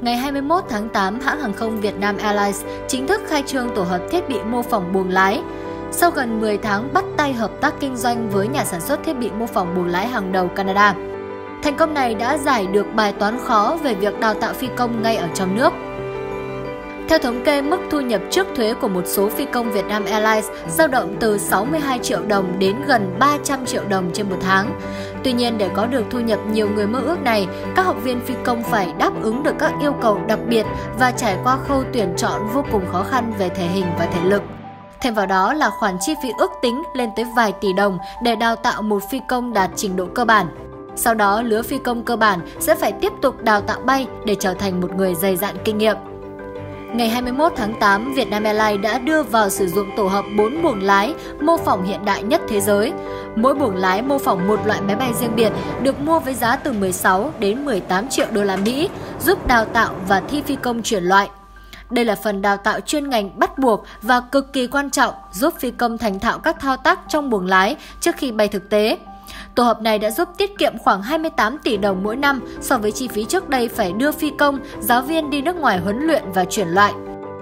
Ngày 21 tháng 8, hãng hàng không Việt Nam Airlines chính thức khai trương tổ hợp thiết bị mô phỏng buồng lái. Sau gần 10 tháng bắt tay hợp tác kinh doanh với nhà sản xuất thiết bị mô phỏng buồng lái hàng đầu Canada. Thành công này đã giải được bài toán khó về việc đào tạo phi công ngay ở trong nước. Theo thống kê, mức thu nhập trước thuế của một số phi công Việt Nam Airlines dao động từ 62 triệu đồng đến gần 300 triệu đồng trên một tháng. Tuy nhiên, để có được thu nhập nhiều người mơ ước này, các học viên phi công phải đáp ứng được các yêu cầu đặc biệt và trải qua khâu tuyển chọn vô cùng khó khăn về thể hình và thể lực. Thêm vào đó là khoản chi phí ước tính lên tới vài tỷ đồng để đào tạo một phi công đạt trình độ cơ bản. Sau đó, lứa phi công cơ bản sẽ phải tiếp tục đào tạo bay để trở thành một người dày dạn kinh nghiệm. Ngày 21 tháng 8, Vietnam Airlines đã đưa vào sử dụng tổ hợp 4 buồng lái mô phỏng hiện đại nhất thế giới. Mỗi buồng lái mô phỏng một loại máy bay riêng biệt được mua với giá từ 16 đến 18 triệu đô la Mỹ, giúp đào tạo và thi phi công chuyển loại. Đây là phần đào tạo chuyên ngành bắt buộc và cực kỳ quan trọng giúp phi công thành thạo các thao tác trong buồng lái trước khi bay thực tế. Tổ hợp này đã giúp tiết kiệm khoảng 28 tỷ đồng mỗi năm so với chi phí trước đây phải đưa phi công, giáo viên đi nước ngoài huấn luyện và chuyển loại.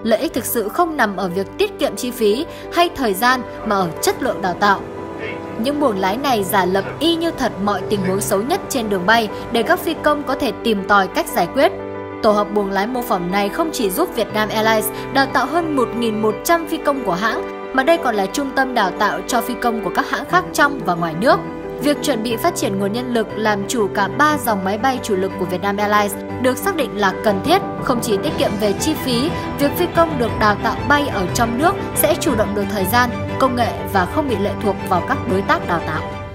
Lợi ích thực sự không nằm ở việc tiết kiệm chi phí hay thời gian mà ở chất lượng đào tạo. Những buồng lái này giả lập y như thật mọi tình huống xấu nhất trên đường bay để các phi công có thể tìm tòi cách giải quyết. Tổ hợp buồng lái mô phỏng này không chỉ giúp Vietnam Airlines đào tạo hơn 1.100 phi công của hãng, mà đây còn là trung tâm đào tạo cho phi công của các hãng khác trong và ngoài nước. Việc chuẩn bị phát triển nguồn nhân lực làm chủ cả 3 dòng máy bay chủ lực của Vietnam Airlines được xác định là cần thiết, không chỉ tiết kiệm về chi phí, việc phi công được đào tạo bay ở trong nước sẽ chủ động được thời gian, công nghệ và không bị lệ thuộc vào các đối tác đào tạo.